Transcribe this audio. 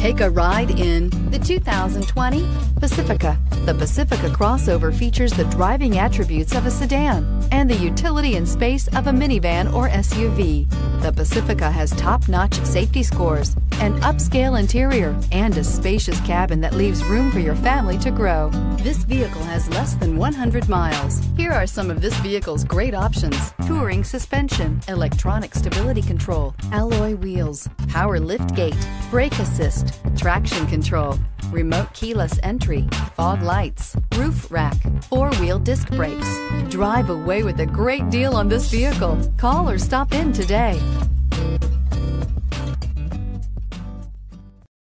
Take a ride in the 2020 Pacifica. The Pacifica crossover features the driving attributes of a sedan and the utility and space of a minivan or SUV. The Pacifica has top-notch safety scores, an upscale interior, and a spacious cabin that leaves room for your family to grow. This vehicle has less than 100 miles. Here are some of this vehicle's great options. Touring suspension, electronic stability control, alloy wheels, power lift gate, brake assist, traction control, remote keyless entry, fog lights, roof rack, four-wheel disc brakes. Drive away with a great deal on this vehicle. Call or stop in today.